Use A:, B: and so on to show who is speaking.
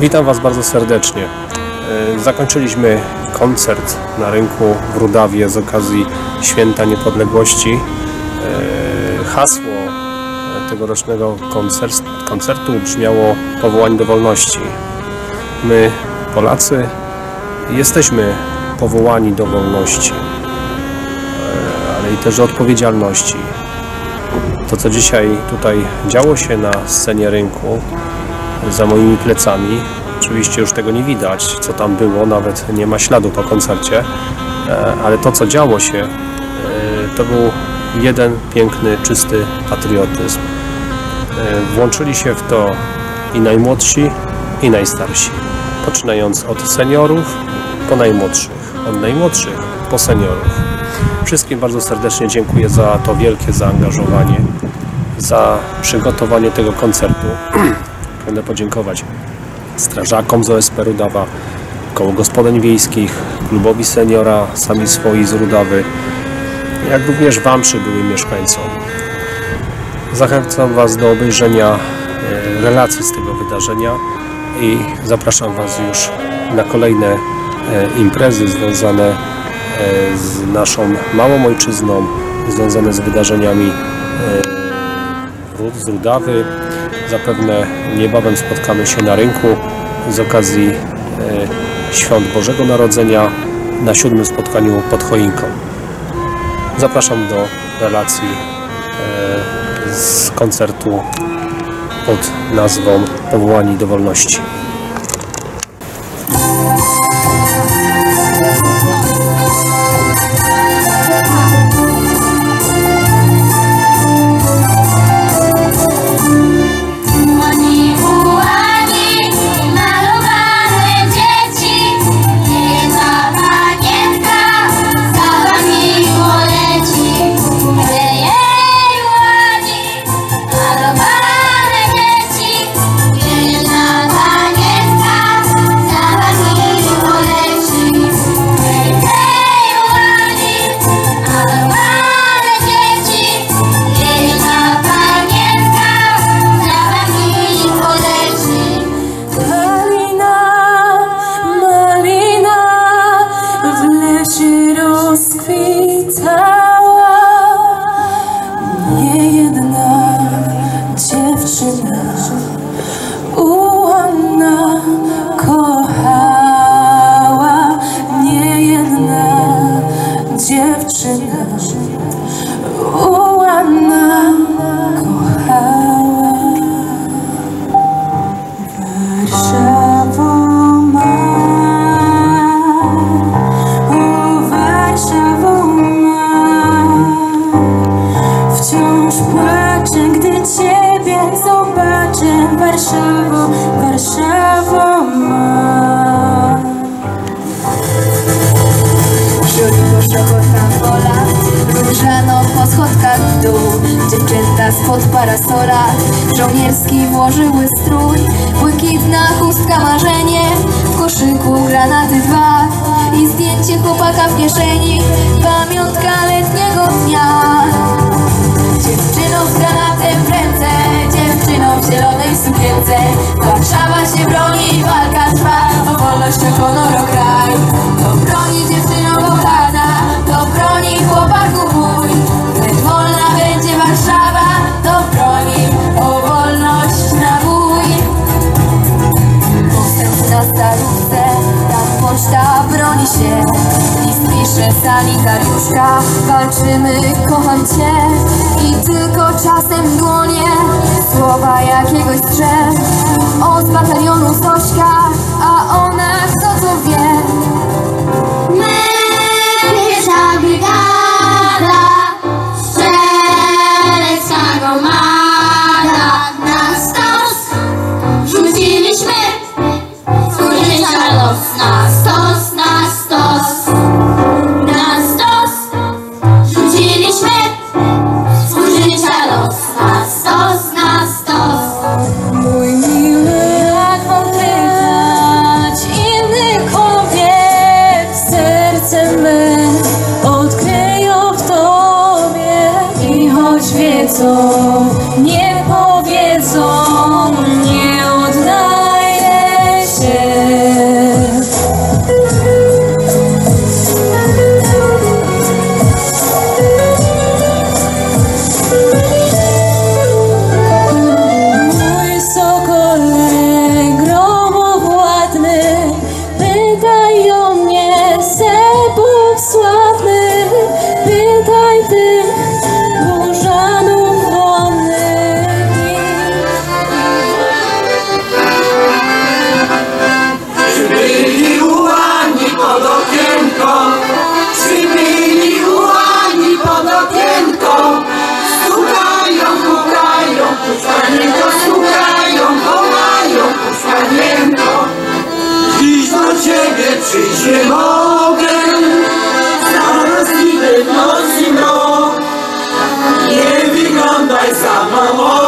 A: Witam Was bardzo serdecznie. E, Zakończyliśmy koncert na rynku w Rudawie z okazji Święta Niepodległości. E, Hasło e, tegorocznego koncert, koncertu brzmiało Powołań do wolności. My, Polacy, jesteśmy powołani do wolności, ale i też do odpowiedzialności. To, co dzisiaj tutaj działo się na scenie rynku, za moimi plecami. Oczywiście już tego nie widać, co tam było, nawet nie ma śladu po koncercie, e, ale to, co działo się, e, to był jeden piękny, czysty patriotyzm. E, Włączyli się w to i najmłodsi, i najstarsi, poczynając od seniorów po najmłodszych, od najmłodszych po seniorów. Wszystkim bardzo serdecznie dziękuję za to wielkie zaangażowanie, za przygotowanie tego koncertu. Będę podziękować strażakom z OSP Rudawa, koło gospodyń wiejskich, klubowi seniora, sami swoi z Rudawy, jak również Wam przybyłym mieszkańcom. Zachęcam Was do obejrzenia e, relacji z tego wydarzenia i zapraszam Was już na kolejne e, imprezy związane e, z naszą małą ojczyzną, związane z wydarzeniami z Rudawy. Zapewne niebawem spotkamy się na rynku z okazji e, Świąt Bożego Narodzenia na siódmym spotkaniu pod choinką. Zapraszam do relacji e, z koncertu pod nazwą Powołani do Wolności.
B: sugar. Ooh, I know. Spod parasola Żołnierski włożyły strój Błękitna chustka marzenie. W koszyku granaty dwa I zdjęcie chłopaka w kieszeni. Pamiątka letniego dnia. Dziewczyną z granatem w ręce Dziewczyną w zielonej sukience. Warszawa się broni, walka trwa O wolność, o honor, pisze sanitariuszka Walczymy, kocham cię. I tylko czasem dłonie Słowa jakiegoś strze On z batalionu Stośka A ona Mama.